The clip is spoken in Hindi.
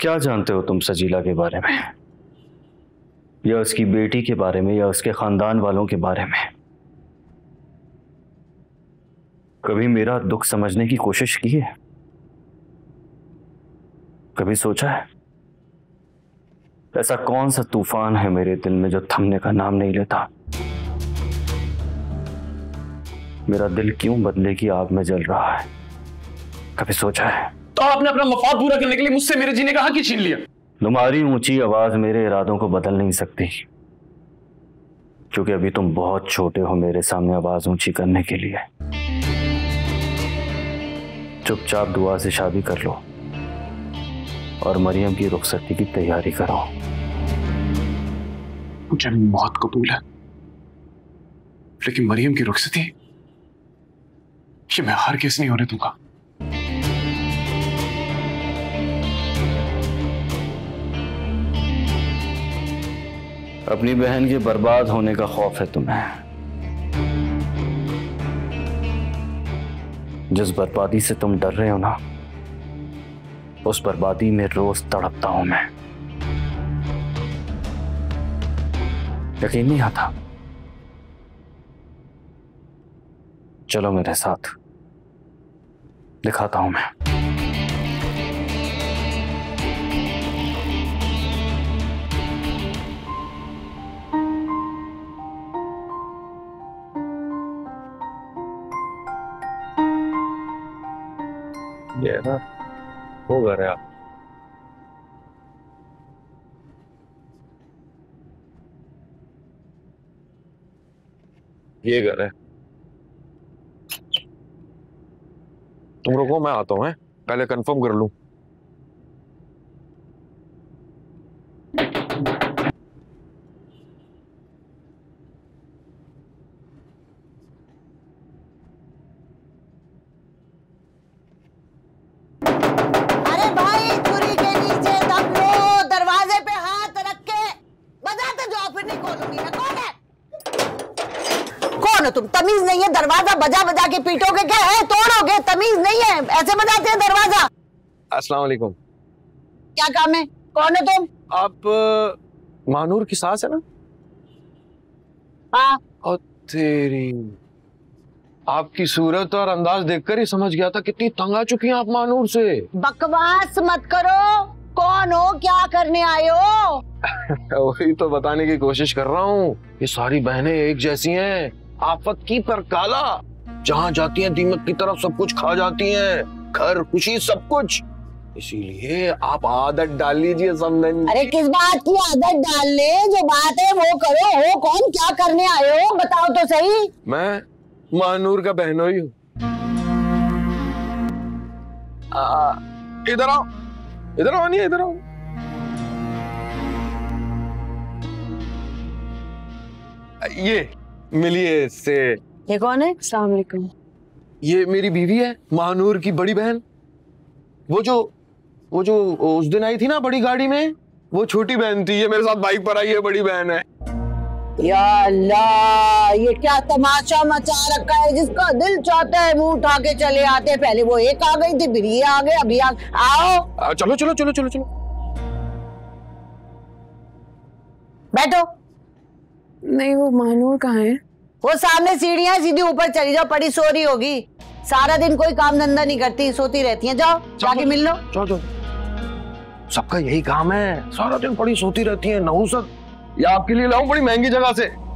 क्या जानते हो तुम सजीला के बारे में? या उसकी बेटी के बारे में, या उसके खानदान वालों के बारे में? कभी मेरा दुख समझने की कोशिश की है? कभी सोचा है? ऐसा कौन सा तूफ़ान है मेरे दिल में जो थमने का नाम नहीं लेता? मेरा दिल क्यों बदले की आग में जल रहा है? कभी सोचा है? तो आपने अपना मफाद पूरा करने के लिए मुझसे मेरे जीने का हक ही छीन लिया। तुम्हारी ऊँची आवाज़ मेरे इरादों को बदल नहीं सकती। क्योंकि अभी तुम बहुत छोटे हो मेरे सामने आवाज़ ऊँची करने के लिए। चुपचाप दुआ से शादी कर लो। और मरियम की रुखसती की तैयारी करो। मुझे मौत कबूल है लेकिन मरियम की रुखसती ये मैं हर केस नहीं होने दूँगा? अपनी बहन के बर्बाद होने का खौफ है तुम्हें। जिस बर्बादी से तुम डर रहे हो ना, उस बर्बादी में रोज तड़पता हूँ मैं। यकीन नहीं आता? चलो मेरे साथ, दिखाता हूँ मैं। ये है ना? हो घर है ये घर है। तुम रुको मैं आता है पहले कंफर्म कर लूँ। भाई छुरी के नीचे दम लो दरवाजे पे हाथ रख के बजाते जाओ फिर नहीं खोलूँगी मैं। कौन है? कौन हो तुम? तमीज नहीं है दरवाज़ा बजा बजा के पीटोगे क्या? है तोड़ोगे? तमीज नहीं है ऐसे बजाते हैं दरवाज़ा। अस्सलाम वालेकुम। क्या काम है? कौन है तुम? आप मानूर की सास है ना? हाँ। और तेरी आपकी सूरत और अंदाज देखकर ही समझ गया था कितनी तंग आ चुकी हैं आप मानूर से। बकवास मत करो। कौन हो? क्या करने आए हो? वही तो बताने की कोशिश कर रहा हूँ ये सारी बहनें एक जैसी हैं आफत की पर काला। जहाँ जाती हैं दीमक की तरफ़ सब कुछ खा जाती हैं घर खुशी सब कुछ। इसीलिए आप आदत डाल लीजिए समझन अरे किस बात की आदत डाल ले? जो बात है वो करो। हो कौन? क्या करने आए हो? बताओ तो सही। मैं मानूर का बहनोई हूँ। इधर आओ। इधर आओ नहीं इधर आओ। ये मिलिए इससे। ये कौन है? अस्सलाम वालेकुम। ये मेरी बीवी है महानूर की बड़ी बहन। वो जो वो जो उस दिन आई थी ना बड़ी गाड़ी में वो छोटी बहन थी ये मेरे साथ बाइक पर आई है बड़ी बहन है। या अल्लाह ये क्या तमाशा मचा रखा है जिसका दिल चाहता है मुँह उठा के चले आते हैं। पहले वो एक आ गई थी फिर ये आ गए अभी आ आओ। आ, चलो चलो चलो चलो चलो। बैठो। नहीं वो मानूर कहाँ है? वो सामने सीढ़ियाँ सीधी ऊपर चली जाओ पड़ी सो रही होगी। सारा दिन कोई काम धंधा नहीं करती सोती रहती है। जाओ जाके मिल लो। चलो चलो। सबका यही काम है सारा दिन पड़ी सोती रहती है नहुसत ये आपके लिए लाऊं बड़ी महँगी जगह से।